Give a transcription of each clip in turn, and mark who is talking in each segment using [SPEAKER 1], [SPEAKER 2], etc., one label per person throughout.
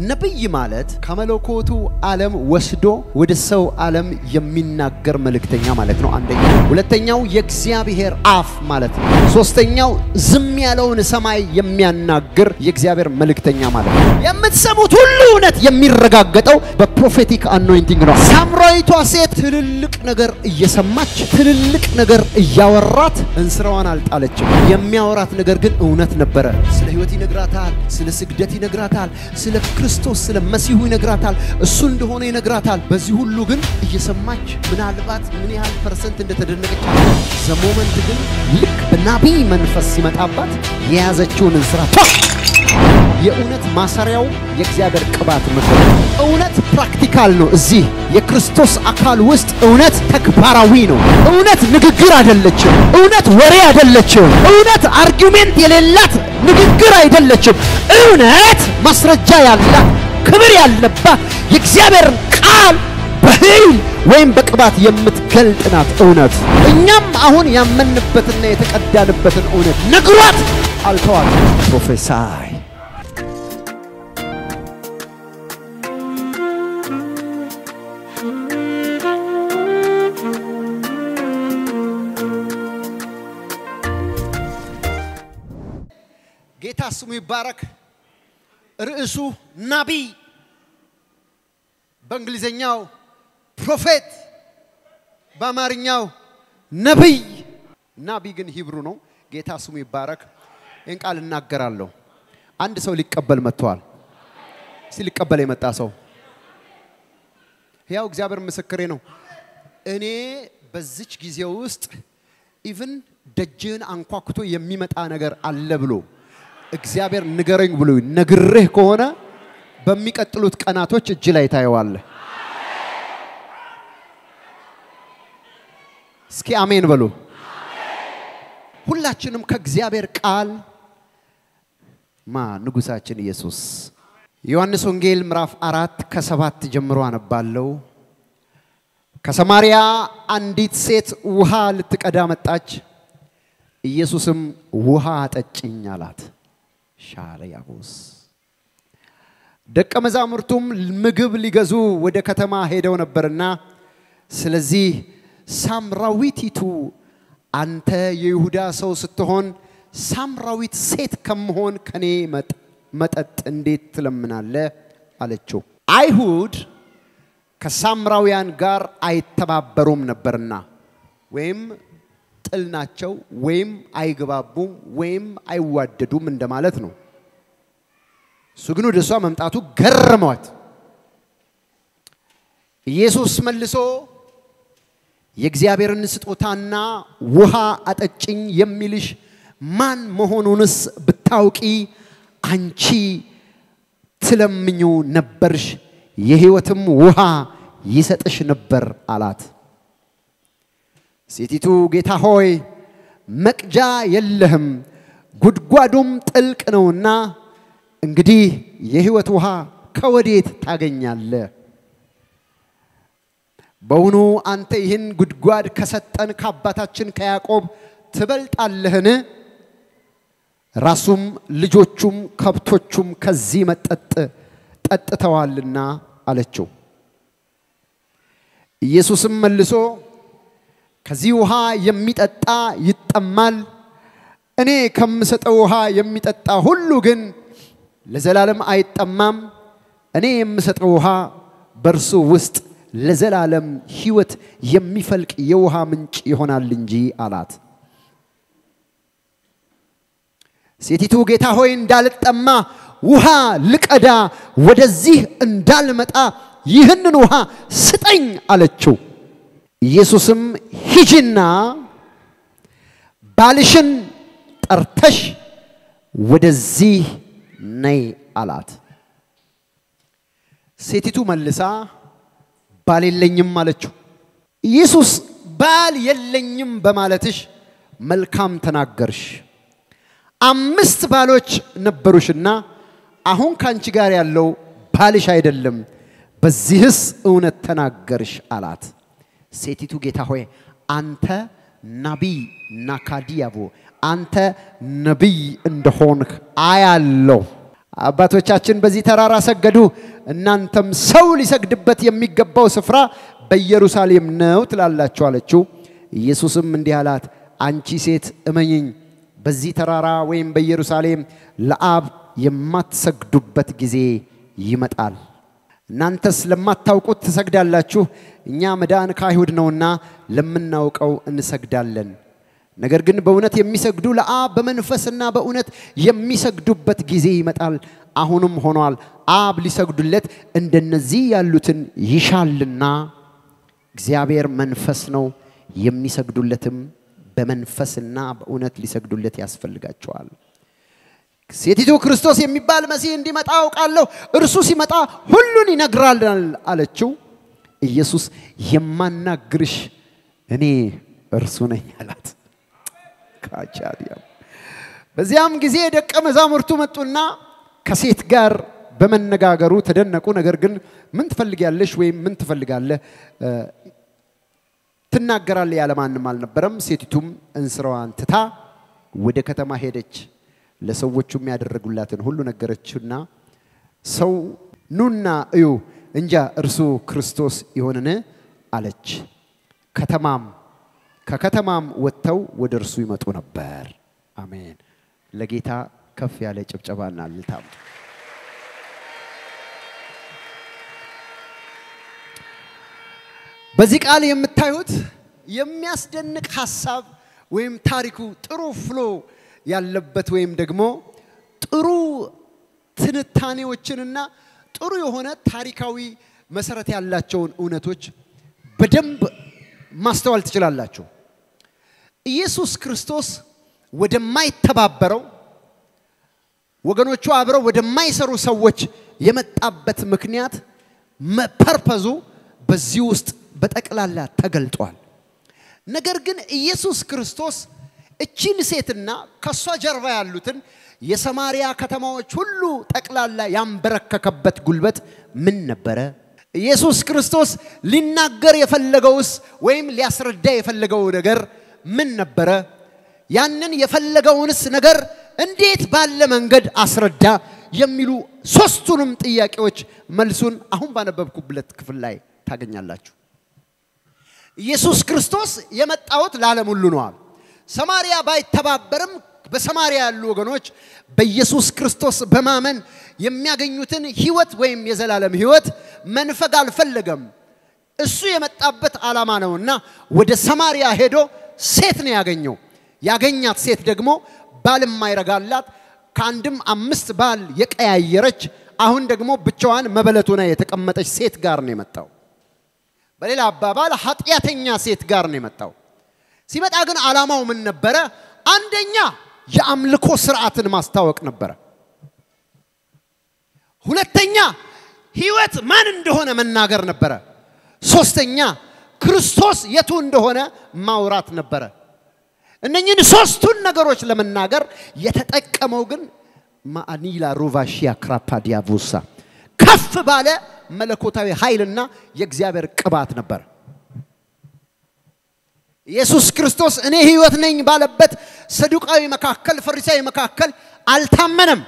[SPEAKER 1] ነብይ ማለት ከመለኮቱ ዓለም ወስዶ ወደ ሰው ዓለም የሚናገር መልእክተኛ ማለት ነው። አንደኛው። ሁለተኛው የእግዚአብሔር አፍ ማለት ነው። ሶስተኛው ዝም ያለውን ሰማይ የሚያናግር የእግዚአብሔር መልእክተኛ ማለት ነው። የምትሰሙት ሁሉ እውነት የሚረጋገጠው በ prophetic anointing ነው። ሳምራዊቷ ሴት ትልልቅ ነገር እየሰማች ትልልቅ ነገር እያወራት እንስራዋን አልጣለችም። የሚያወራት ነገር ግን እውነት ነበረ። ስለ ሕይወት ይነግራታል። ስለ ስግደት ይነግራታል። ስለ ክርስቶስ ስለ መሲሁ ይነግራታል። እሱ እንደሆነ ይነግራታል። በዚህ ሁሉ ግን እየሰማች ምናልባት ምን ያህል percent እንደተደነቀች the moment ግን ልክ በነቢይ መንፈስ ሲመጣባት የያዘችውን እንስራ የእውነት ማሰሪያው የእግዚአብሔር ቅባት ምክር እውነት practical ነው። እዚህ የክርስቶስ አካል ውስጥ እውነት ተግባራዊ ነው። እውነት ንግግር አይደለችም። እውነት ወሬ አይደለችም። እውነት argument የሌላት ንግግር አይደለችም። እውነት ማስረጃ ያላት ክብር ያለባት የእግዚአብሔርን ቃል በኃይል ወይም በቅባት የምትገልጥ ናት። እውነት እኛም አሁን ያመንበትና የተቀዳንበትን እውነት ነግሯት አልተዋል ፕሮፌሳይ ይባረክ። ርዕሱ ናቢይ፣ በእንግሊዘኛው ፕሮፌት፣ በአማርኛው ነቢይ። ናቢይ ግን ሂብሩ ነው። ጌታ ስሙ ይባረክ። ይህን ቃል እናገራለሁ። አንድ ሰው ሊቀበል መጥተዋል። እስቲ ሊቀበል የመጣ ሰው ያው እግዚአብሔር ምስክሬ ነው። እኔ በዚች ጊዜ ውስጥ even ደጅህን አንኳኩቶ የሚመጣ ነገር አለ ብሎ እግዚአብሔር ንገረኝ ብሎ ነግሬህ ከሆነ በሚቀጥሉት ቀናቶች እጅ ላይ ታየዋለህ። እስኪ አሜን በሉ። ሁላችንም ከእግዚአብሔር ቃል ማ ንጉሳችን ኢየሱስ ዮሐንስ ወንጌል ምዕራፍ አራት ከሰባት ጀምሮ አነባለሁ። ከሰማርያ አንዲት ሴት ውሃ ልትቀዳ መጣች። ኢየሱስም ውሃ አጠጭኝ አላት። ሻለያቦስ ደቀ መዛሙርቱም ምግብ ሊገዙ ወደ ከተማ ሄደው ነበርና፣ ስለዚህ ሳምራዊቲቱ አንተ የይሁዳ ሰው ስትሆን ሳምራዊት ሴት ከመሆን ከኔ መጠጥ እንዴት ትለምናለህ? አለችው። አይሁድ ከሳምራውያን ጋር አይተባበሩም ነበርና ወይም ጥል ናቸው ወይም አይግባቡም ወይም አይዋደዱም እንደማለት ነው። እሱ ግን ወደ እሷ መምጣቱ ገረሟት። ኢየሱስ መልሶ የእግዚአብሔርን ስጦታና ውሃ አጠጭኝ የሚልሽ ማን መሆኑንስ ብታውቂ አንቺ ትለምኙ ነበርሽ፣ የሕይወትም ውሃ ይሰጥሽ ነበር አላት። ሴቲቱ ጌታ ሆይ መቅጃ የለህም፣ ጉድጓዱም ጥልቅ ነውና እንግዲህ የሕይወት ውሃ ከወዴት ታገኛለህ? በውኑ አንተ ይህን ጉድጓድ ከሰጠን ከአባታችን ከያዕቆብ ትበልጣለህን? ራሱም ልጆቹም ከብቶቹም ከዚህ መጠጥ ጠጥተዋልና አለችው። ኢየሱስም መልሶ ከዚህ ውሃ የሚጠጣ ይጠማል፣ እኔ ከምሰጠው ውሃ የሚጠጣ ሁሉ ግን ለዘላለም አይጠማም። እኔ የምሰጠው ውሃ በእርሱ ውስጥ ለዘላለም ሕይወት የሚፈልቅ የውሃ ምንጭ ይሆናል እንጂ አላት። ሴቲቱ ጌታ ሆይ እንዳልጠማ ውሃ ልቀዳ ወደዚህ እንዳልመጣ ይህንን ውሃ ስጠኝ አለችው። ኢየሱስም ሂጂና ባልሽን ጠርተሽ ወደዚህ ነይ አላት። ሴቲቱ መልሳ ባል የለኝም አለችው። ኢየሱስ ባል የለኝም በማለትሽ መልካም ተናገርሽ። አምስት ባሎች ነበሩሽና አሁን ከአንቺ ጋር ያለው ባልሽ አይደለም፣ በዚህስ እውነት ተናገርሽ አላት። ሴቲቱ ጌታ ሆይ አንተ ናቢይ ናካዲያቮ አንተ ነቢይ እንደሆንህ አያለሁ አባቶቻችን በዚህ ተራራ ሰገዱ፣ እናንተም ሰው ሊሰግድበት የሚገባው ስፍራ በኢየሩሳሌም ነው ትላላችሁ አለችው። ኢየሱስም እንዲህ አላት፣ አንቺ ሴት እመኝኝ፣ በዚህ ተራራ ወይም በኢየሩሳሌም ለአብ የማትሰግዱበት ጊዜ ይመጣል። እናንተስ ለማታውቁት ትሰግዳላችሁ፣ እኛ መዳን ከአይሁድ ነውና ለምናውቀው እንሰግዳለን። ነገር ግን በእውነት የሚሰግዱ ለአብ በመንፈስና በእውነት የሚሰግዱበት ጊዜ ይመጣል፣ አሁንም ሆኗል። አብ ሊሰግዱለት እንደነዚህ ያሉትን ይሻልና። እግዚአብሔር መንፈስ ነው፣ የሚሰግዱለትም በመንፈስና በእውነት ሊሰግዱለት ያስፈልጋቸዋል። ሴቲቱ ክርስቶስ የሚባል መሲህ እንዲመጣ አውቃለሁ፣ እርሱ ሲመጣ ሁሉን ይነግራል አለችው። ኢየሱስ የማናግርሽ እኔ እርሱ ነኝ አላት። ካቻዲያ በዚያም ጊዜ ደቀ መዛሙርቱ መጡና ከሴት ጋር በመነጋገሩ ተደነቁ። ነገር ግን ምን ትፈልጊያለሽ ወይም ምን ትፈልጋለህ ትናገራለህ ያለ ማንም አልነበረም። ሴቲቱም እንስራዋን ትታ ወደ ከተማ ሄደች። ለሰዎቹም ያደረጉላትን ሁሉ ነገረችና ሰው ኑና እዩ እንጃ እርሱ ክርስቶስ ይሆንን አለች። ከተማም ከከተማም ወጥተው ወደ እርሱ ይመጡ ነበር። አሜን። ለጌታ ከፍ ያለ ጭብጨባና እልልታም በዚህ ቃል የምታዩት የሚያስደንቅ ሀሳብ ወይም ታሪኩ ጥሩ ፍሎ ያለበት ወይም ደግሞ ጥሩ ትንታኔዎችንና ጥሩ የሆነ ታሪካዊ መሰረት ያላቸውን እውነቶች በደንብ ማስተዋል ትችላላችሁ። ኢየሱስ ክርስቶስ ወደማይተባበረው ወገኖቹ አብረው ወደማይሰሩ ሰዎች የመጣበት ምክንያት ፐርፐዙ በዚህ ውስጥ በጠቅላላ ተገልጧል። ነገር ግን ኢየሱስ ክርስቶስ እቺን ሴትና ከሷ ጀርባ ያሉትን የሰማሪያ ከተማዎች ሁሉ ጠቅላላ ያንበረከከበት ጉልበት ምን ነበረ? ኢየሱስ ክርስቶስ ሊናገር የፈለገውስ ወይም ሊያስረዳ የፈለገው ነገር ምን ነበረ? ያንን የፈለገውንስ ነገር እንዴት ባለ መንገድ አስረዳ? የሚሉ ሶስቱንም ጥያቄዎች መልሱን አሁን ባነበብኩበት ክፍል ላይ ታገኛላችሁ። ኢየሱስ ክርስቶስ የመጣሁት ለዓለም ሁሉ ነዋል። ሰማሪያ ባይተባበርም በሰማሪያ ያሉ ወገኖች በኢየሱስ ክርስቶስ በማመን የሚያገኙትን ህይወት ወይም የዘላለም ህይወት መንፈግ አልፈለገም። እሱ የመጣበት ዓላማ ነውና ወደ ሰማሪያ ሄዶ ሴት ነው ያገኘው። ያገኛት ሴት ደግሞ ባል የማይረጋላት ከአንድም አምስት ባል የቀያየረች አሁን ደግሞ ብቻዋን መበለት ሆና የተቀመጠች ሴት ጋር ነው የመጣው። በሌላ አባባል ኃጢአተኛ ሴት ጋር ነው የመጣው። ሲመጣ ግን ዓላማው ምን ነበረ? አንደኛ የአምልኮ ስርዓትን ማስታወቅ ነበረ። ሁለተኛ ህይወት ማን እንደሆነ መናገር ነበረ። ሶስተኛ ክርስቶስ የቱ እንደሆነ ማውራት ነበረ። እነኝህን ሶስቱን ነገሮች ለመናገር የተጠቀመው ግን ማአኒላ ሩቫሺያ ክራፓዲያቡሳ ከፍ ባለ መለኮታዊ ኃይልና የእግዚአብሔር ቅባት ነበር። ኢየሱስ ክርስቶስ እኔ ህይወት ነኝ ባለበት ሰዱቃዊ መካከል፣ ፈሪሳዊ መካከል አልታመነም።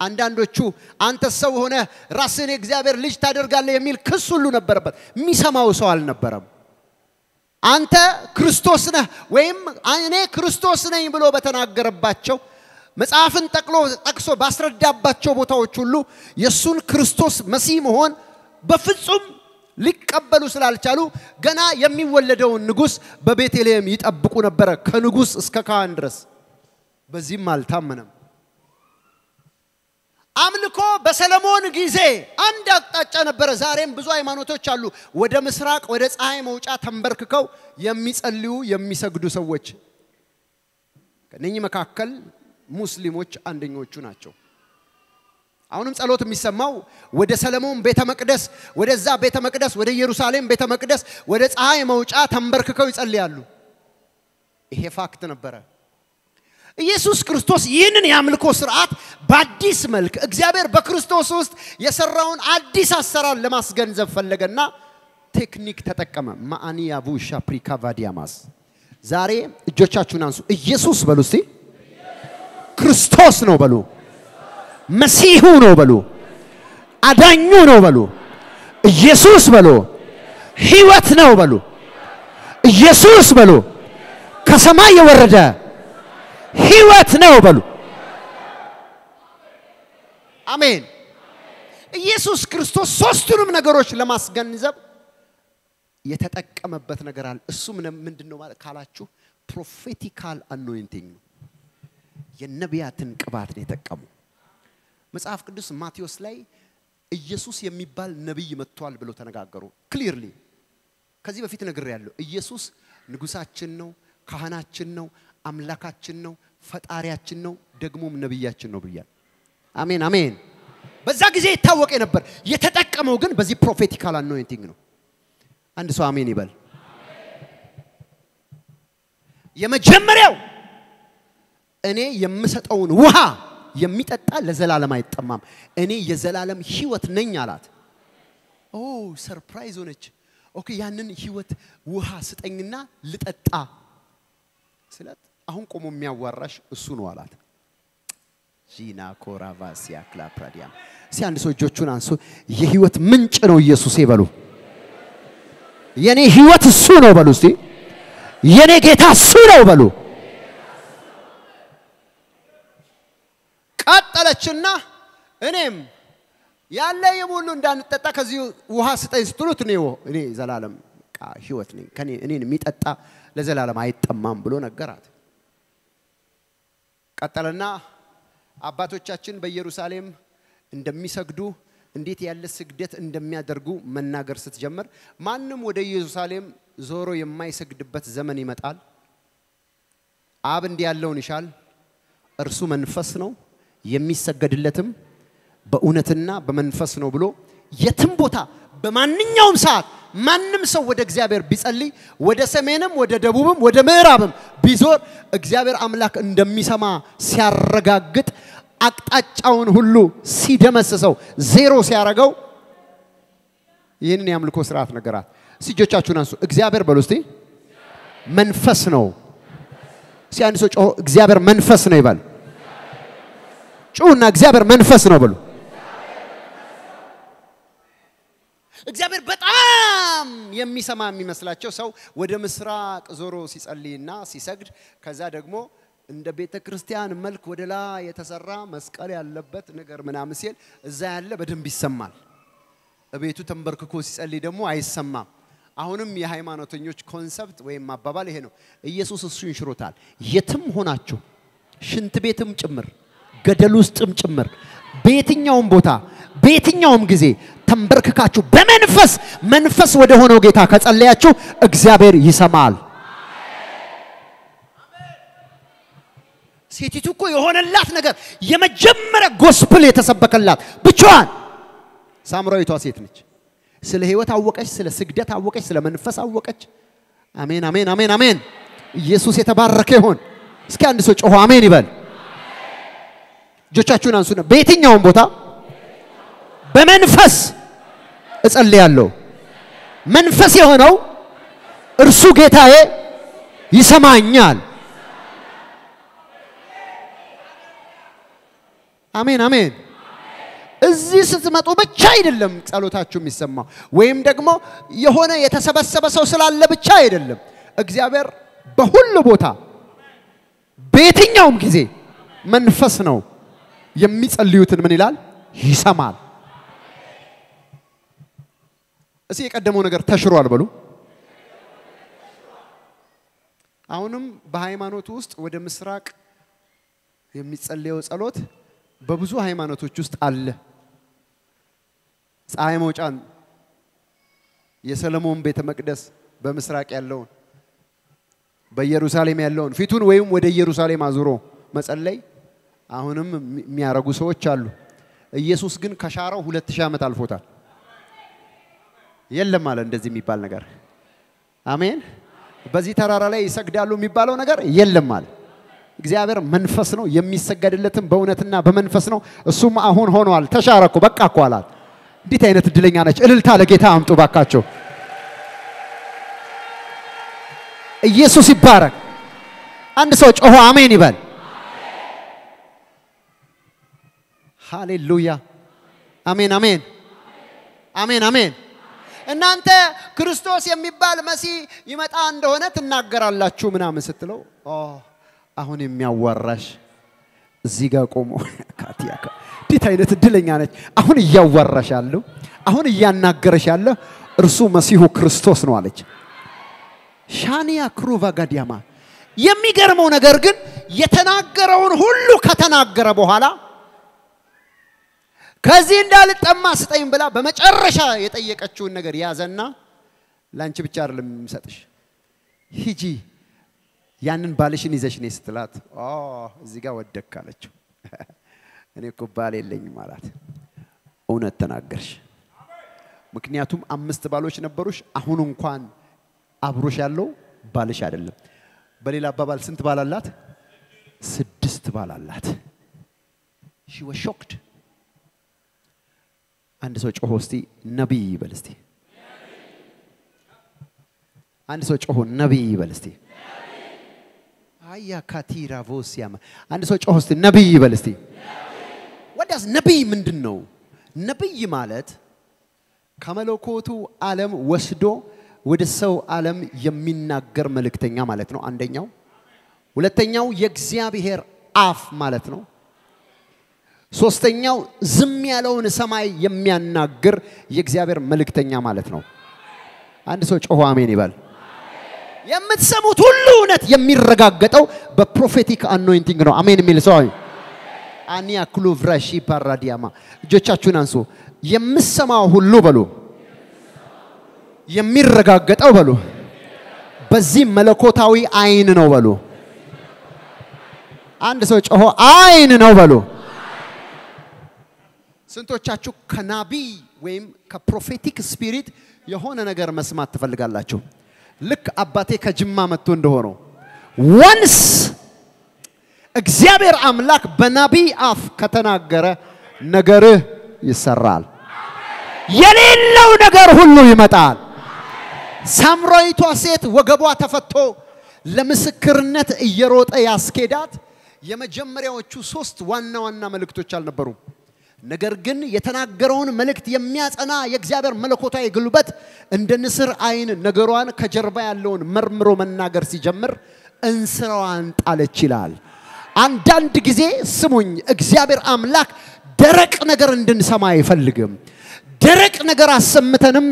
[SPEAKER 1] አንዳንዶቹ አንተ ሰው ሆነ ራስን የእግዚአብሔር ልጅ ታደርጋለህ የሚል ክስ ሁሉ ነበረበት። የሚሰማው ሰው አልነበረም። አንተ ክርስቶስ ነህ ወይም እኔ ክርስቶስ ነኝ ብሎ በተናገረባቸው መጽሐፍን ጠቅሎ ጠቅሶ ባስረዳባቸው ቦታዎች ሁሉ የእሱን ክርስቶስ መሲህ መሆን በፍጹም ሊቀበሉ ስላልቻሉ ገና የሚወለደውን ንጉሥ በቤተልሔም ይጠብቁ ነበረ፣ ከንጉሥ እስከ ካህን ድረስ። በዚህም አልታመነም። አምልኮ በሰለሞን ጊዜ አንድ አቅጣጫ ነበረ። ዛሬም ብዙ ሃይማኖቶች አሉ። ወደ ምስራቅ ወደ ፀሐይ መውጫ ተንበርክከው የሚጸልዩ የሚሰግዱ ሰዎች። ከነኚህ መካከል ሙስሊሞች አንደኞቹ ናቸው። አሁንም ጸሎት የሚሰማው ወደ ሰለሞን ቤተ መቅደስ፣ ወደዛ ቤተ መቅደስ፣ ወደ ኢየሩሳሌም ቤተ መቅደስ፣ ወደ ፀሐይ መውጫ ተንበርክከው ይጸልያሉ። ይሄ ፋክት ነበረ። ኢየሱስ ክርስቶስ ይህንን የአምልኮ ስርዓት በአዲስ መልክ እግዚአብሔር በክርስቶስ ውስጥ የሰራውን አዲስ አሰራር ለማስገንዘብ ፈለገና ቴክኒክ ተጠቀመ። ማአኒያ ቡሻ ፕሪካቫዲያማስ ዛሬ እጆቻችሁን አንሱ። ኢየሱስ በሉ እስቲ። ክርስቶስ ነው በሉ። መሲሁ ነው በሉ፣ አዳኙ ነው በሉ፣ ኢየሱስ በሉ፣ ሕይወት ነው በሉ፣ ኢየሱስ በሉ፣ ከሰማይ የወረደ ሕይወት ነው በሉ። አሜን። ኢየሱስ ክርስቶስ ሶስቱንም ነገሮች ለማስገንዘብ የተጠቀመበት ነገር አለ። እሱ ምንድን ነው ማለት ካላችሁ prophetical anointing ነው። የነቢያትን ቅባት ነው የተጠቀመው። መጽሐፍ ቅዱስ ማቴዎስ ላይ ኢየሱስ የሚባል ነቢይ መጥቷል ብለው ተነጋገሩ። clearly ከዚህ በፊት ነግሬያለሁ ኢየሱስ ንጉሳችን ነው፣ ካህናችን ነው፣ አምላካችን ነው፣ ፈጣሪያችን ነው፣ ደግሞም ነቢያችን ነው ብያለሁ። አሜን አሜን። በዛ ጊዜ ይታወቅ ነበር። የተጠቀመው ግን በዚህ prophetical anointing ነው። አንድ ሰው አሜን ይበል። የመጀመሪያው እኔ የምሰጠውን ውሃ የሚጠጣ ለዘላለም አይጠማም፣ እኔ የዘላለም ሕይወት ነኝ አላት። ኦ surprise ሆነች። okay ያንን ሕይወት ውሃ ስጠኝና ልጠጣ ስለት አሁን ቆሞ የሚያዋራሽ እሱ ነው አላት። ጂና ኮራቫሲያ ክላፕራዲያም እስቲ አንድ ሰው እጆቹን አንሱ። የህይወት ምንጭ ነው ኢየሱስ በሉ። የኔ ህይወት እሱ ነው በሉ። እስቲ የኔ ጌታ እሱ ነው በሉ። ቀጠለችና እኔም ያለ የሙሉ እንዳንጠጣ ከዚህ ውሃ ስጠኝ ስትሉት እኔ እኔ ዘላለም ህይወት ነኝ እኔን የሚጠጣ ለዘላለም አይጠማም ብሎ ነገራት። ቀጠለና አባቶቻችን በኢየሩሳሌም እንደሚሰግዱ እንዴት ያለ ስግደት እንደሚያደርጉ መናገር ስትጀምር ማንም ወደ ኢየሩሳሌም ዞሮ የማይሰግድበት ዘመን ይመጣል። አብ እንዲህ ያለውን ይሻል፣ እርሱ መንፈስ ነው፣ የሚሰገድለትም በእውነትና በመንፈስ ነው ብሎ የትም ቦታ በማንኛውም ሰዓት ማንም ሰው ወደ እግዚአብሔር ቢጸልይ ወደ ሰሜንም ወደ ደቡብም ወደ ምዕራብም ቢዞር እግዚአብሔር አምላክ እንደሚሰማ ሲያረጋግጥ አቅጣጫውን ሁሉ ሲደመስሰው ዜሮ ሲያረገው ይህንን የአምልኮ ስርዓት ነገራት። እስቲ አንሱ። እግዚአብሔር በሉ እስቲ መንፈስ ነው። እስቲ ሰው ጮሆ እግዚአብሔር መንፈስ ነው ይበል። ጩሁና እግዚአብሔር መንፈስ ነው በሉ። እግዚአብሔር በጣም የሚሰማ የሚመስላቸው ሰው ወደ ምስራቅ ዞሮ ሲጸልይና ሲሰግድ ከዛ ደግሞ እንደ ቤተ ክርስቲያን መልክ ወደ ላይ የተሰራ መስቀል ያለበት ነገር ምናምን ሲል እዛ ያለ በደንብ ይሰማል። እቤቱ ተንበርክኮ ሲጸልይ ደግሞ አይሰማም። አሁንም የሃይማኖተኞች concept ወይም አባባል ይሄ ነው። ኢየሱስ እሱ ይሽሮታል። የትም ሆናችሁ ሽንት ቤትም ጭምር ገደል ውስጥም ጭምር በየትኛውም ቦታ በየትኛውም ጊዜ ተንበርክካችሁ በመንፈስ መንፈስ ወደ ሆነው ጌታ ከጸለያችሁ እግዚአብሔር ይሰማል። ሴቲቱ እኮ የሆነላት ነገር የመጀመሪያ gospel የተሰበከላት ብቻዋን ሳምራዊቷ ሴት ነች። ስለ ህይወት አወቀች፣ ስለ ስግደት አወቀች፣ ስለ መንፈስ አወቀች። አሜን፣ አሜን፣ አሜን፣ አሜን። ኢየሱስ የተባረከ ይሆን። እስኪ አንድ ሰው ጮሆ አሜን ይበል። እጆቻችሁን አንሱና በየትኛውም ቦታ በመንፈስ እጸልያለሁ። መንፈስ የሆነው እርሱ ጌታዬ ይሰማኛል። አሜን አሜን። እዚህ ስትመጡ ብቻ አይደለም ጸሎታችሁ የሚሰማው፣ ወይም ደግሞ የሆነ የተሰበሰበ ሰው ስላለ ብቻ አይደለም። እግዚአብሔር በሁሉ ቦታ በየትኛውም ጊዜ መንፈስ ነው። የሚጸልዩትን ምን ይላል? ይሰማል። እስኪ የቀደመው ነገር ተሽሯል በሉ። አሁንም በሃይማኖቱ ውስጥ ወደ ምስራቅ የሚጸለየው ጸሎት በብዙ ሃይማኖቶች ውስጥ አለ። ፀሐይ መውጫን የሰለሞን ቤተ መቅደስ በምስራቅ ያለውን በኢየሩሳሌም ያለውን ፊቱን ወይም ወደ ኢየሩሳሌም አዙሮ መጸለይ አሁንም የሚያረጉ ሰዎች አሉ። ኢየሱስ ግን ከሻረው ሁለት ሺህ ዓመት አልፎታል። የለም አለ እንደዚህ የሚባል ነገር። አሜን። በዚህ ተራራ ላይ ይሰግዳሉ የሚባለው ነገር የለም አለ። እግዚአብሔር መንፈስ ነው፣ የሚሰገድለትም በእውነትና በመንፈስ ነው። እሱም አሁን ሆኗል። ተሻረኩ በቃ እኮ አላት። እንዴት አይነት እድለኛ ነች! እልልታ ለጌታ አምጡ ባካቸው። ኢየሱስ ይባረክ። አንድ ሰው ጮሆ አሜን ይበል። ሃሌሉያ አሜን አሜን አሜን አሜን። እናንተ ክርስቶስ የሚባል መሲህ ይመጣ እንደሆነ ትናገራላችሁ ምናምን ስትለው አሁን የሚያዋራሽ እዚህ ጋር ቆሞ ካቲያካ እንዴት አይነት እድለኛ ነች! አሁን እያዋራሽ ያለው አሁን እያናገረሽ ያለ እርሱ መሲሁ ክርስቶስ ነው አለች። ሻኒያ ክሩቫ ጋዲያማ የሚገርመው ነገር ግን የተናገረውን ሁሉ ከተናገረ በኋላ ከዚህ እንዳልጠማ ስጠኝ ብላ በመጨረሻ የጠየቀችውን ነገር ያዘና ለአንቺ ብቻ አይደለም የሚሰጥሽ፣ ሂጂ ያንን ባልሽን ይዘሽ ነይ ስትላት እዚህ ጋር ወደክ አለችው። እኔ እኮ ባል የለኝም አላት። እውነት ተናገርሽ። ምክንያቱም አምስት ባሎች ነበሩሽ። አሁን እንኳን አብሮሽ ያለው ባልሽ አይደለም። በሌላ አባባል ስንት ባል አላት? ስድስት ባል አላት። ሺ ወዝ ሾክድ። አንድ ሰው ጮሆ እስቲ ነቢይ ይበል እስቲ። አንድ ሰው ጮሆ ነቢይ ይበል እስቲ። አያ ካቲራ ቮሲያማ አንድ ሰው ጮሆ እስቲ ነቢይ ይበል እስቲ። ወዳስ ነቢይ ምንድን ነው? ነቢይ ማለት ከመለኮቱ ዓለም ወስዶ ወደ ሰው ዓለም የሚናገር መልእክተኛ ማለት ነው። አንደኛው። ሁለተኛው የእግዚአብሔር አፍ ማለት ነው። ሶስተኛው ዝም ያለውን ሰማይ የሚያናግር የእግዚአብሔር መልእክተኛ ማለት ነው። አንድ ሰው ጮሆ አሜን ይበል። የምትሰሙት ሁሉ እውነት የሚረጋገጠው በ prophetic anointing ነው። አሜን የሚል ሰው አኒያ ክሉቭራሺ ፓራዲያማ እጆቻችሁን አንሱ። የምሰማው ሁሉ በሉ የሚረጋገጠው በሉ በዚህ መለኮታዊ አይን ነው በሉ። አንድ ሰው ጮሆ አይን ነው በሉ። ስንቶቻችሁ ከነቢይ ወይም ከ prophetic spirit የሆነ ነገር መስማት ትፈልጋላችሁ? ልክ አባቴ ከጅማ መጥቶ እንደሆነው once እግዚአብሔር አምላክ በነቢይ አፍ ከተናገረ ነገርህ ይሰራል። የሌለው ነገር ሁሉ ይመጣል። ሳምራዊቷ ሴት ወገቧ ተፈቶ ለምስክርነት እየሮጠ ያስኬዳት የመጀመሪያዎቹ ሶስት ዋና ዋና መልእክቶች አልነበሩም። ነገር ግን የተናገረውን መልእክት የሚያጸና የእግዚአብሔር መለኮታዊ ጉልበት እንደ ንስር አይን ነገሯን ከጀርባ ያለውን መርምሮ መናገር ሲጀምር እንስራዋን ጣለች ይላል። አንዳንድ ጊዜ ስሙኝ፣ እግዚአብሔር አምላክ ደረቅ ነገር እንድንሰማ አይፈልግም። ደረቅ ነገር አሰምተንም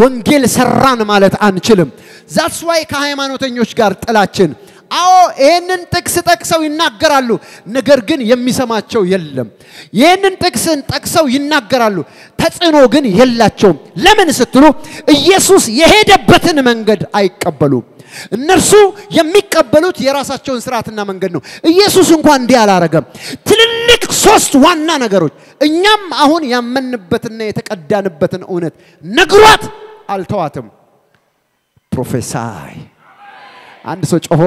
[SPEAKER 1] ወንጌል ሰራን ማለት አንችልም። that's why ከሃይማኖተኞች ጋር ጥላችን አዎ ይህንን ጥቅስ ጠቅሰው ይናገራሉ፣ ነገር ግን የሚሰማቸው የለም። ይህንን ጥቅስን ጠቅሰው ይናገራሉ፣ ተጽዕኖ ግን የላቸውም። ለምን ስትሉ ኢየሱስ የሄደበትን መንገድ አይቀበሉም። እነርሱ የሚቀበሉት የራሳቸውን ስርዓትና መንገድ ነው። ኢየሱስ እንኳን እንዲህ አላረገም። ትልልቅ ሶስት ዋና ነገሮች እኛም አሁን ያመንበትና የተቀዳንበትን እውነት ነግሯት አልተዋትም። ፕሮፌሳይ አንድ ሰው ጮሆ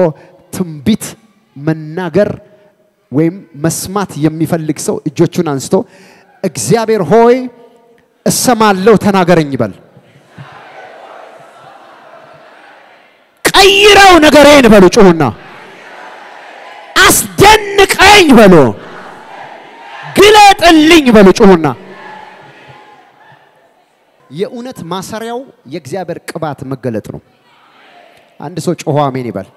[SPEAKER 1] ትንቢት መናገር ወይም መስማት የሚፈልግ ሰው እጆቹን አንስቶ እግዚአብሔር ሆይ እሰማለሁ ተናገረኝ ይበል። ቀይረው ነገሬን በሉ ጩሁና፣ አስደንቀኝ በሉ፣ ግለጥልኝ በሉ ጩሁና። የእውነት ማሰሪያው የእግዚአብሔር ቅባት መገለጥ ነው። አንድ ሰው ጮሆ አሜን ይበል።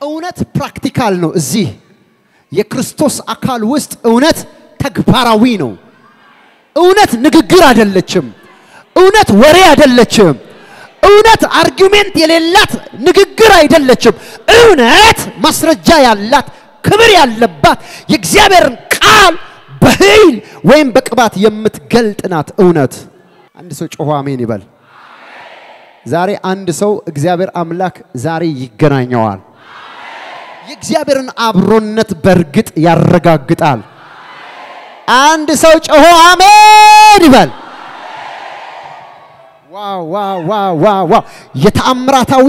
[SPEAKER 1] እውነት practical ነው። እዚህ የክርስቶስ አካል ውስጥ እውነት ተግባራዊ ነው። እውነት ንግግር አይደለችም። እውነት ወሬ አይደለችም። እውነት አርጊሜንት የሌላት ንግግር አይደለችም። እውነት ማስረጃ ያላት ክብር ያለባት የእግዚአብሔርን ቃል በኃይል ወይም በቅባት የምትገልጥ ናት። እውነት አንድ ሰው ጮሆ አሜን ይበል። ዛሬ አንድ ሰው እግዚአብሔር አምላክ ዛሬ ይገናኘዋል። የእግዚአብሔርን አብሮነት በእርግጥ ያረጋግጣል። አንድ ሰው ጮሆ አሜን ይበል። Wow! የተአምራታዊ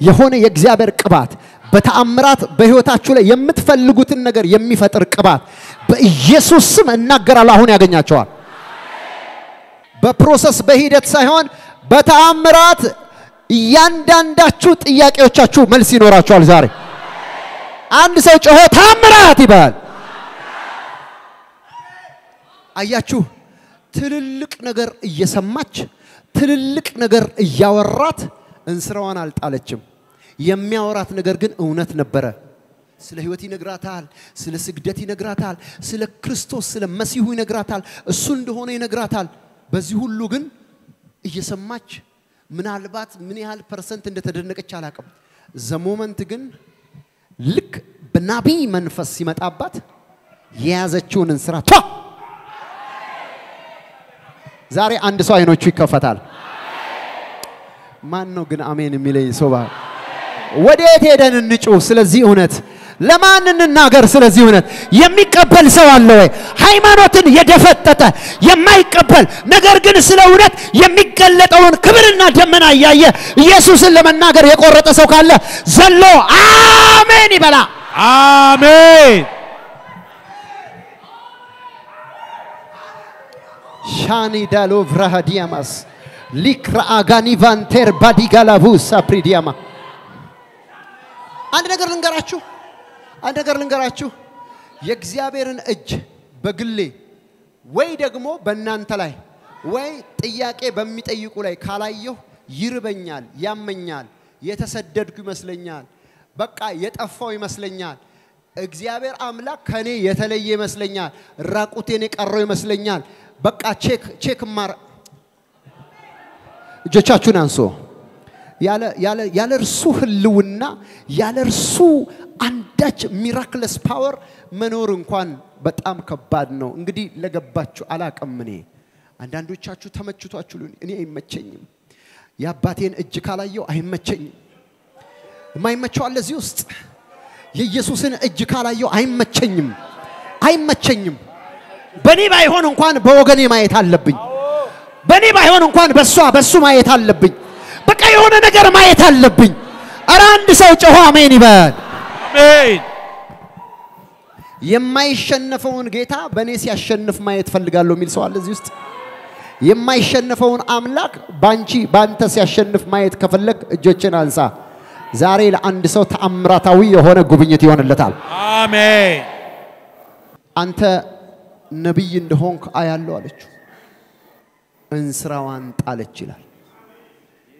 [SPEAKER 1] የሆነ የእግዚአብሔር ቅባት በተአምራት በህይወታችሁ ላይ የምትፈልጉትን ነገር የሚፈጥር ቅባት በኢየሱስ ስም እናገራለሁ። አሁን ያገኛቸዋል። በ process በሂደት ሳይሆን በተአምራት እያንዳንዳችሁ ጥያቄዎቻችሁ መልስ ይኖራችኋል። ዛሬ አንድ ሰው ጮሆ ታምራት ይበል። አያችሁ፣ ትልልቅ ነገር እየሰማች ትልልቅ ነገር እያወራት እንስራዋን አልጣለችም። የሚያወራት ነገር ግን እውነት ነበረ። ስለ ህይወት ይነግራታል። ስለ ስግደት ይነግራታል። ስለ ክርስቶስ ስለ መሲሁ ይነግራታል። እሱ እንደሆነ ይነግራታል። በዚህ ሁሉ ግን እየሰማች ምናልባት ምን ያህል percent እንደተደነቀች አላቅም። ዘሞመንት ግን ልክ በናቢይ መንፈስ ሲመጣባት የያዘችውን እንስራ ቷ ዛሬ አንድ ሰው አይኖቹ ይከፈታል። ማን ነው ግን አሜን የሚለኝ ሰው? ወዴት ሄደን እንጩህ? ስለዚህ እውነት ለማን እንናገር? ስለዚህ እውነት የሚቀበል ሰው አለ ወይ? ሃይማኖትን የደፈጠጠ የማይቀበል ነገር ግን ስለ እውነት የሚገለጠውን ክብርና ደመና እያየ ኢየሱስን ለመናገር የቆረጠ ሰው ካለ ዘሎ አሜን ይበላ።
[SPEAKER 2] አሜን።
[SPEAKER 1] ሻኒ ዳሎ ቭራሃዲያማስ ሊክራ አጋኒ ቫንቴር ባዲጋላቡ ሳፕሪዲያማ አንድ ነገር ልንገራችሁ፣ አንድ ነገር ልንገራችሁ። የእግዚአብሔርን እጅ በግሌ ወይ ደግሞ በእናንተ ላይ ወይ ጥያቄ በሚጠይቁ ላይ ካላየሁ ይርበኛል፣ ያመኛል፣ የተሰደድኩ ይመስለኛል፣ በቃ የጠፋው ይመስለኛል። እግዚአብሔር አምላክ ከኔ የተለየ ይመስለኛል፣ ራቁቴን የቀረው ይመስለኛል። በቃ ቼክ ቼክ ማር እጆቻችሁን አንሶ ያለ እርሱ ህልውና ያለ እርሱ አንዳች miraculous power መኖር እንኳን በጣም ከባድ ነው። እንግዲህ ለገባችሁ አላቅም። እኔ አንዳንዶቻችሁ ተመችቷችሁ ሊሆን እኔ አይመቸኝም። የአባቴን እጅ ካላየው አይመቸኝም። የማይመቸው አለ እዚህ ውስጥ የኢየሱስን እጅ ካላየው አይመቸኝም፣ አይመቸኝም። በእኔ ባይሆን እንኳን በወገኔ ማየት አለብኝ። በእኔ ባይሆን እንኳን በሷ በሱ ማየት አለብኝ። በቃ የሆነ ነገር ማየት አለብኝ። ኧረ አንድ ሰው ጮሆ አሜን ይበል።
[SPEAKER 2] አሜን።
[SPEAKER 1] የማይሸነፈውን ጌታ በእኔ ሲያሸንፍ ማየት ፈልጋለሁ የሚል ሰው አለ እዚህ ውስጥ። የማይሸነፈውን አምላክ ባንቺ ባንተ ሲያሸንፍ ማየት ከፈለግ እጆችን አንሳ። ዛሬ ለአንድ ሰው ተአምራታዊ የሆነ ጉብኝት ይሆንለታል።
[SPEAKER 2] አሜን።
[SPEAKER 1] አንተ ነቢይ እንደሆንክ አያለው አለችው። እንስራዋን ጣለች ይላል።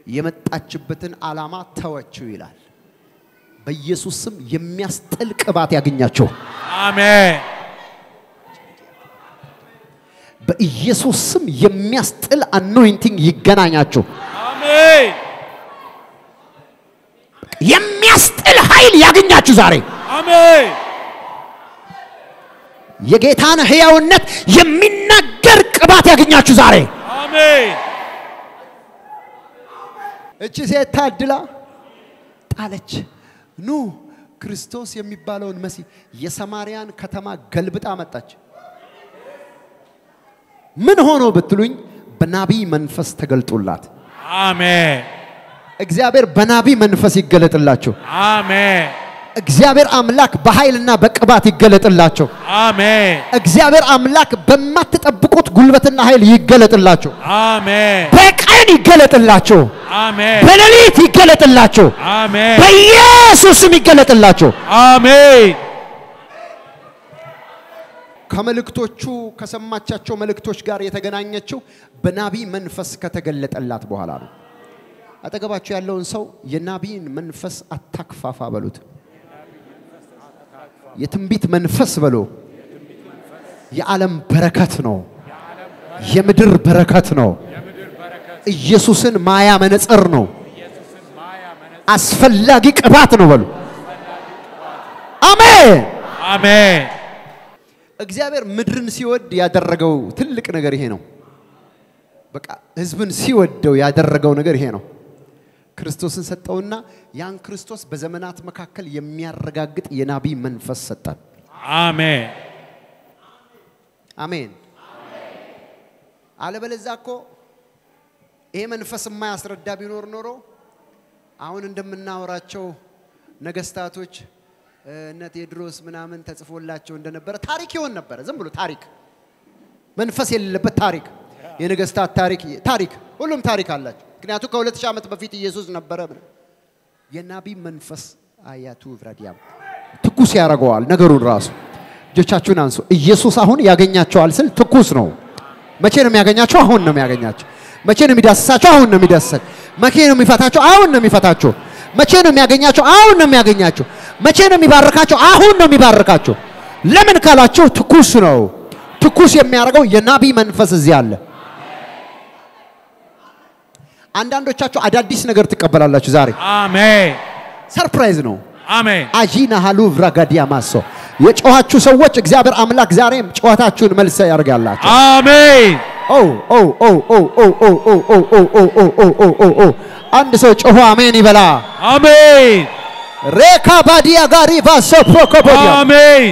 [SPEAKER 1] የመጣችበትን ዓላማ ተወችው ይላል። በኢየሱስ ስም የሚያስጥል ቅባት ያገኛቸው።
[SPEAKER 2] አሜን።
[SPEAKER 1] በኢየሱስ ስም የሚያስጥል anointing ይገናኛችሁ።
[SPEAKER 2] አሜን።
[SPEAKER 1] የሚያስጥል ኃይል ያገኛችሁ ዛሬ።
[SPEAKER 2] አሜን።
[SPEAKER 1] የጌታን ሕያውነት የሚናገር ቅባት ያገኛችሁ ዛሬ።
[SPEAKER 2] አሜን።
[SPEAKER 1] እቺ ሴት ታድላ ጣለች። ኑ ክርስቶስ የሚባለውን መሲህ የሰማርያን ከተማ ገልብጣ መጣች። ምን ሆኖ ብትሉኝ በናቢይ መንፈስ ተገልጦላት።
[SPEAKER 2] አሜን።
[SPEAKER 1] እግዚአብሔር በናቢይ መንፈስ ይገለጥላችሁ።
[SPEAKER 2] አሜን።
[SPEAKER 1] እግዚአብሔር አምላክ በኃይልና በቅባት ይገለጥላቸው።
[SPEAKER 2] አሜን።
[SPEAKER 1] እግዚአብሔር አምላክ በማትጠብቁት ጉልበትና ኃይል ይገለጥላቸው።
[SPEAKER 2] አሜን።
[SPEAKER 1] በቀን ይገለጥላቸው።
[SPEAKER 2] አሜን።
[SPEAKER 1] በሌሊት ይገለጥላቸው።
[SPEAKER 2] አሜን።
[SPEAKER 1] በኢየሱስም ይገለጥላቸው።
[SPEAKER 2] አሜን።
[SPEAKER 1] ከመልእክቶቹ ከሰማቻቸው መልእክቶች ጋር የተገናኘችው በናቢይ መንፈስ ከተገለጠላት በኋላ ነው። አጠገባቸው ያለውን ሰው የናቢይን መንፈስ አታክፋፋ በሉት። የትንቢት መንፈስ በሎ የዓለም በረከት ነው። የምድር በረከት ነው። ኢየሱስን ማያ መነጽር ነው። አስፈላጊ ቅባት ነው በሉ። አሜን።
[SPEAKER 2] አሜን።
[SPEAKER 1] እግዚአብሔር ምድርን ሲወድ ያደረገው ትልቅ ነገር ይሄ ነው። በቃ ህዝብን ሲወደው ያደረገው ነገር ይሄ ነው። ክርስቶስን ሰጠውና ያን ክርስቶስ በዘመናት መካከል የሚያረጋግጥ የናቢይ መንፈስ ሰጠን።
[SPEAKER 2] አሜን።
[SPEAKER 1] አሜን። አለበለዛ እኮ ይሄ መንፈስ የማያስረዳ ቢኖር ኖሮ አሁን እንደምናወራቸው ነገስታቶች እነ ቴዎድሮስ ምናምን ተጽፎላቸው እንደነበረ ታሪክ ይሆን ነበረ። ዝም ብሎ ታሪክ፣ መንፈስ የሌለበት ታሪክ፣ የነገስታት ታሪክ ታሪክ፣ ሁሉም ታሪክ አላቸው። ምክንያቱም ከሁለት ሺህ ዓመት በፊት ኢየሱስ ነበረ። የናቢይ መንፈስ አያቱ ቭራዲያም ትኩስ ያደርገዋል ነገሩን ራሱ እጆቻችሁን አንሱ። ኢየሱስ አሁን ያገኛቸዋል ስል ትኩስ ነው። መቼ ነው የሚያገኛቸው? አሁን ነው የሚያገኛቸው። መቼ ነው የሚዳስሳቸው? አሁን ነው የሚዳስሳቸው። መቼ ነው የሚፈታቸው? አሁን ነው የሚፈታቸው። መቼ ነው የሚያገኛቸው? አሁን ነው የሚያገኛቸው። መቼ ነው የሚባርካቸው? አሁን ነው የሚባርካቸው። ለምን ካላቸው ትኩስ ነው። ትኩስ የሚያደርገው የናቢ መንፈስ እዚህ አለ። አንዳንዶቻችሁ አዳዲስ ነገር ትቀበላላችሁ ዛሬ።
[SPEAKER 2] አሜን
[SPEAKER 1] surprise ነው።
[SPEAKER 2] አሜን
[SPEAKER 1] አጂና ሃሉ ቭራጋዲያ ማሶ የጮኻችሁ ሰዎች እግዚአብሔር አምላክ ዛሬም ጨዋታችሁን መልስ ያደርጋላችሁ።
[SPEAKER 2] አሜን
[SPEAKER 1] ኦ አንድ ሰው ጮሆ አሜን ይበላ።
[SPEAKER 2] አሜን
[SPEAKER 1] ሬካ ባዲያ ጋሪ ቫሶፕሮኮቦዲያ
[SPEAKER 2] አሜን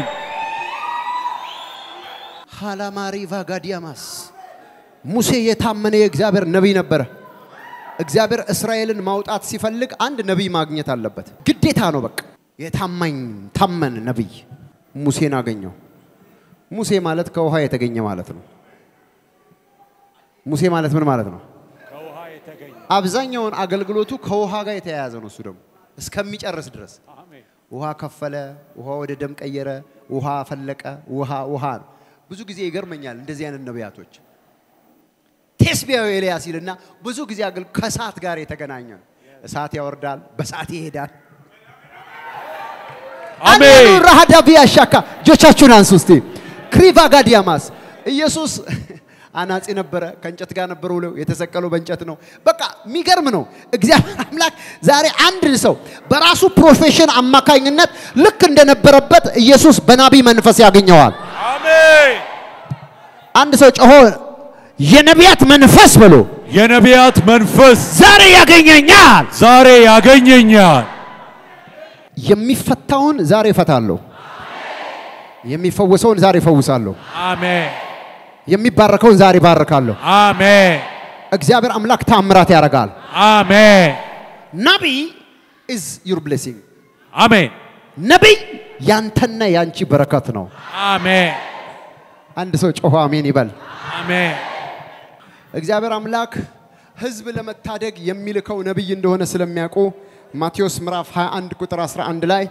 [SPEAKER 1] ሃላማሪ ቫጋዲያማስ ሙሴ የታመነ የእግዚአብሔር ነቢይ ነበረ። እግዚአብሔር እስራኤልን ማውጣት ሲፈልግ አንድ ነቢይ ማግኘት አለበት፣ ግዴታ ነው። በቃ የታማኝ ታመን ነቢይ ሙሴን አገኘው። ሙሴ ማለት ከውሃ የተገኘ ማለት ነው። ሙሴ ማለት ምን ማለት ነው? አብዛኛውን አገልግሎቱ ከውሃ ጋር የተያያዘ ነው። እሱ ደግሞ እስከሚጨርስ ድረስ ውሃ ከፈለ፣ ውሃ ወደ ደም ቀየረ፣ ውሃ ፈለቀ፣ ውሃ ውሃ ነው። ብዙ ጊዜ ይገርመኛል እንደዚህ አይነት ነቢያቶች ቴስቢያዊ ኤልያስ ይልና ብዙ ጊዜ አገል ከእሳት ጋር የተገናኘ ነው። እሳት ያወርዳል፣ በእሳት ይሄዳል።
[SPEAKER 2] አሜን
[SPEAKER 1] ራሃዳ ቢያሻካ እጆቻችሁን አንሱ እስቲ። ክሪቫ ጋዲያማስ ኢየሱስ አናጺ ነበረ። ከእንጨት ጋር ነበር ውለው የተሰቀለው በእንጨት ነው። በቃ የሚገርም ነው። እግዚአብሔር አምላክ ዛሬ አንድ ሰው በራሱ profession አማካኝነት ልክ እንደነበረበት ኢየሱስ በናቢ መንፈስ ያገኘዋል።
[SPEAKER 2] አሜን
[SPEAKER 1] አንድ ሰው ጮሆ የነቢያት መንፈስ ብሎ
[SPEAKER 2] የነቢያት መንፈስ
[SPEAKER 1] ዛሬ ያገኘኛል።
[SPEAKER 2] ዛሬ ያገኘኛል
[SPEAKER 1] የሚፈታውን ዛሬ እፈታለሁ። የሚፈወሰውን ዛሬ እፈውሳለሁ።
[SPEAKER 2] አሜን
[SPEAKER 1] የሚባረከውን ዛሬ ባርካለሁ።
[SPEAKER 2] አሜን
[SPEAKER 1] እግዚአብሔር አምላክ ታምራት ያደርጋል።
[SPEAKER 2] አሜን
[SPEAKER 1] ነቢይ is your blessing።
[SPEAKER 2] አሜን
[SPEAKER 1] ነቢይ ያንተና ያንቺ በረከት ነው።
[SPEAKER 2] አሜን
[SPEAKER 1] አንድ ሰው ጮሆ አሜን ይበል።
[SPEAKER 2] አሜን
[SPEAKER 1] እግዚአብሔር አምላክ ሕዝብ ለመታደግ የሚልከው ነቢይ እንደሆነ ስለሚያውቁ ማቴዎስ ምዕራፍ 21 ቁጥር 11 ላይ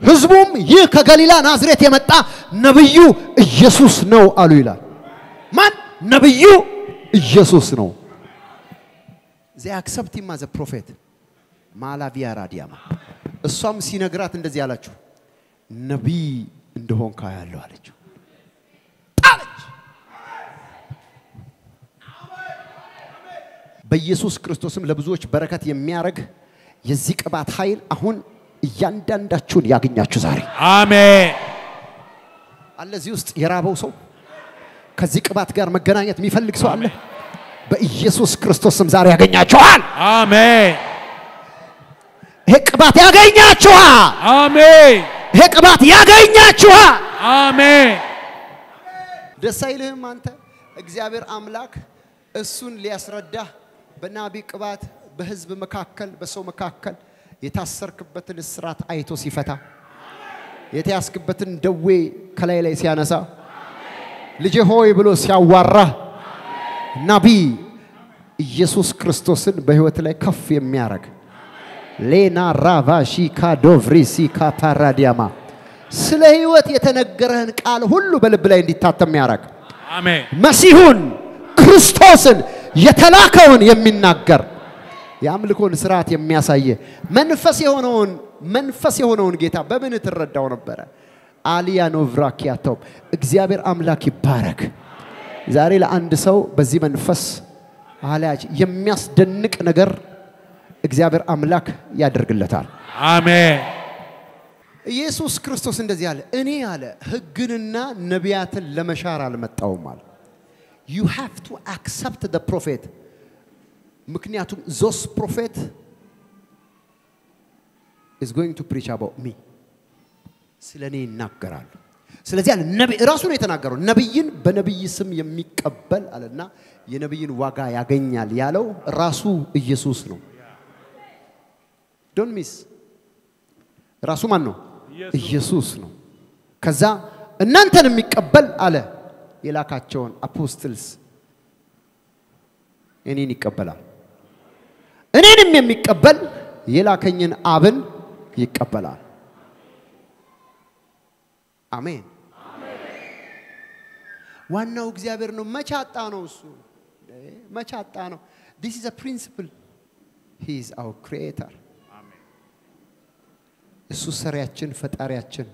[SPEAKER 1] ሕዝቡም ይህ ከገሊላ ናዝሬት የመጣ ነቢዩ ኢየሱስ ነው አሉ ይላል። ማን? ነቢዩ ኢየሱስ ነው። They accept him as a prophet ማላቪያ ራዲያማ እሷም ሲነግራት እንደዚህ አላችሁ፣ ነቢይ እንደሆንካ ያለው አለችው። ጣለች። በኢየሱስ ክርስቶስም ለብዙዎች በረከት የሚያደርግ የዚህ ቅባት ኃይል አሁን እያንዳንዳችሁን ያገኛችሁ ዛሬ
[SPEAKER 2] አሜን
[SPEAKER 1] አለ። እዚህ ውስጥ የራበው ሰው ከዚህ ቅባት ጋር መገናኘት የሚፈልግ ሰው አለ። በኢየሱስ ክርስቶስ ስም ዛሬ ያገኛችኋል።
[SPEAKER 2] አሜን
[SPEAKER 1] ይሄ ቅባት ያገኛችኋል።
[SPEAKER 2] አሜን
[SPEAKER 1] ይሄ ቅባት ያገኛችኋል።
[SPEAKER 2] አሜን
[SPEAKER 1] ደስ አይልህም? አንተ እግዚአብሔር አምላክ እሱን ሊያስረዳህ በናቢ ቅባት በህዝብ መካከል በሰው መካከል የታሰርክበትን እስራት አይቶ ሲፈታ የተያዝክበትን ደዌ ከላይ ላይ ሲያነሳ ልጄ ሆይ ብሎ ሲያዋራ ናቢ ኢየሱስ ክርስቶስን በህይወት ላይ ከፍ የሚያደርግ። ሌና ራቫ ሺካ ዶቭሪ ሲካ ፓራዲያማ ስለ ህይወት የተነገረህን ቃል ሁሉ በልብ ላይ እንዲታተም ያደርግ። መሲሁን ክርስቶስን የተላከውን የሚናገር የአምልኮን ስርዓት የሚያሳየ መንፈስ የሆነውን መንፈስ የሆነውን ጌታ በምን ትረዳው ነበረ? አሊያ ኖቭራኪያቶም እግዚአብሔር አምላክ ይባረክ። ዛሬ ለአንድ ሰው በዚህ መንፈስ አላጅ የሚያስደንቅ ነገር እግዚአብሔር አምላክ ያደርግለታል።
[SPEAKER 2] አሜን
[SPEAKER 1] ኢየሱስ ክርስቶስ እንደዚህ አለ፣ እኔ አለ ሕግንና ነቢያትን ለመሻር አልመጣውም አለ። You have to accept the prophet ምክንያቱም those prophet is going to preach about me ስለ እኔ ይናገራሉ። ስለዚህ አለ ነቢይ ራሱ ነው የተናገረው። ነቢይን በነቢይ ስም የሚቀበል አለና የነቢይን ዋጋ ያገኛል ያለው ራሱ ኢየሱስ ነው። Don't miss ራሱ ማን ነው? ኢየሱስ ነው። ከዛ እናንተን የሚቀበል አለ የላካቸውን apostles እኔን ይቀበላል። እኔንም የሚቀበል የላከኝን አብን ይቀበላል። አሜን። ዋናው እግዚአብሔር ነው። መቼ አጣ ነው እሱ መቼ አጣ ነው። this is principle he is our creator እሱ ሠሪያችን ፈጣሪያችን።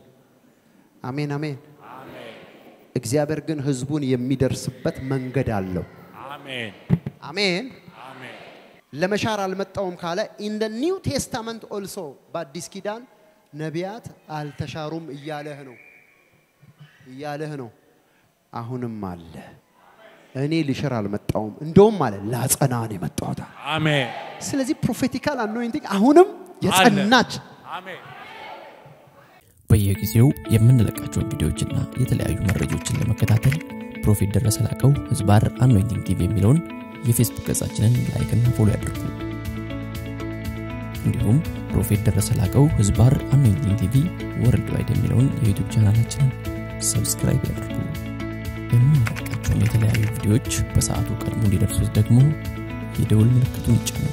[SPEAKER 1] አሜን አሜን። እግዚአብሔር ግን ህዝቡን የሚደርስበት መንገድ አለው።
[SPEAKER 2] አሜን
[SPEAKER 1] አሜን።
[SPEAKER 2] አሜን
[SPEAKER 1] ለመሻር አልመጣውም ካለ in the New Testament also በአዲስ ኪዳን ነቢያት አልተሻሩም እያለህ ነው እያለህ ነው። አሁንም አለ። እኔ ልሽር አልመጣውም፣ እንደውም አለ ላጸና ነው የመጣሁት።
[SPEAKER 2] አሜን
[SPEAKER 1] ስለዚህ prophetical anointing አሁንም የጸናች
[SPEAKER 2] አሜን
[SPEAKER 3] በየጊዜው የምንለቃቸውን ቪዲዮዎችና የተለያዩ መረጃዎችን ለመከታተል Prophet ደረሰ ላቀው ህዝባር Anointing TV የሚለውን የፌስቡክ ገጻችንን like ና follow ያድርጉ። እንዲሁም Prophet ደረሰ ላቀው ህዝባር Anointing TV Worldwide የሚለውን የዩቱብ ቻናላችንን subscribe ያድርጉ። የምንለቃቸውን የተለያዩ ቪዲዮዎች በሰዓቱ ቀድሞ እንዲደርሱት ደግሞ የደውል ምልክቱን ይጫኑ።